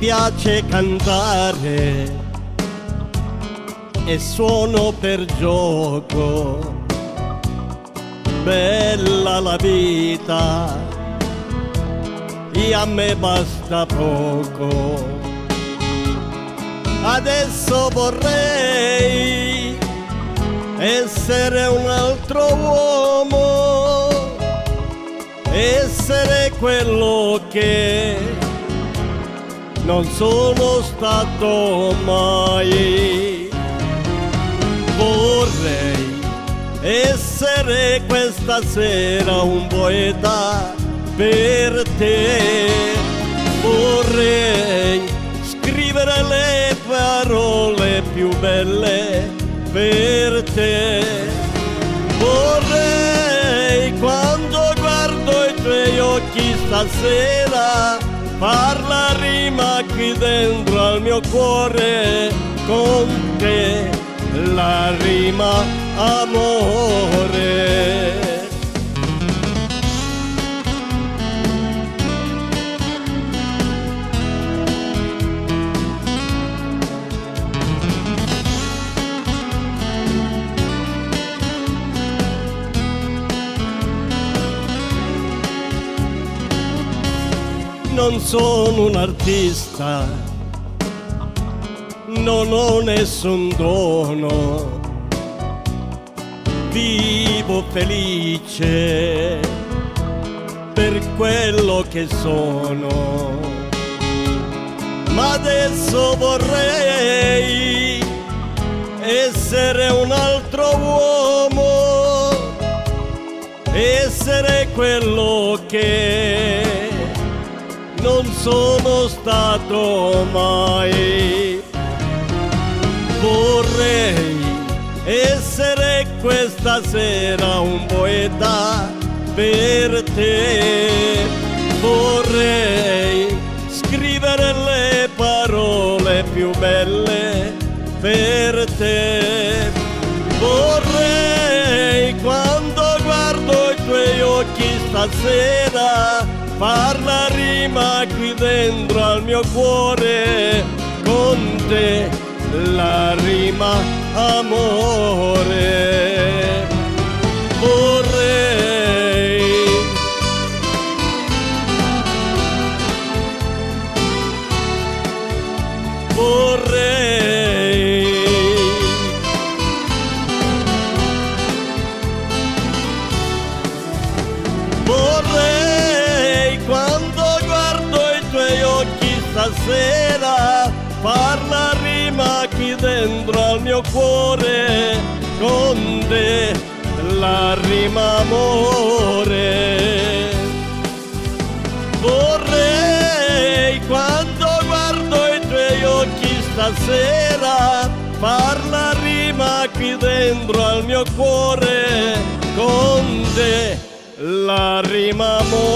piace cantare e suono per gioco. Bella la vita, e a me basta poco. Adesso vorrei essere un altro uomo, essere quello che non sono stato mai. Vorrei essere questa sera un poeta per te. Vorrei scrivere le parole più belle per te. Vorrei quando guardo i tuoi occhi stasera far la rima qui dentro al mio cuore con te, la rima amore. Non sono un artista, non ho nessun dono, vivo felice per quello che sono, ma adesso vorrei essere un altro uomo, essere quello che non sono stato mai. Vorrei essere questa sera un poeta per te. Vorrei scrivere le parole più belle per te. Vorrei quando guardo i tuoi occhi stasera far la rima qui dentro al mio cuore. Con te la rima amore. Vorrei vorrei stasera far la rima qui dentro al mio cuore con te la rima amore. Vorrei quando guardo i tuoi occhi stasera far la rima qui dentro al mio cuore con te la rima amore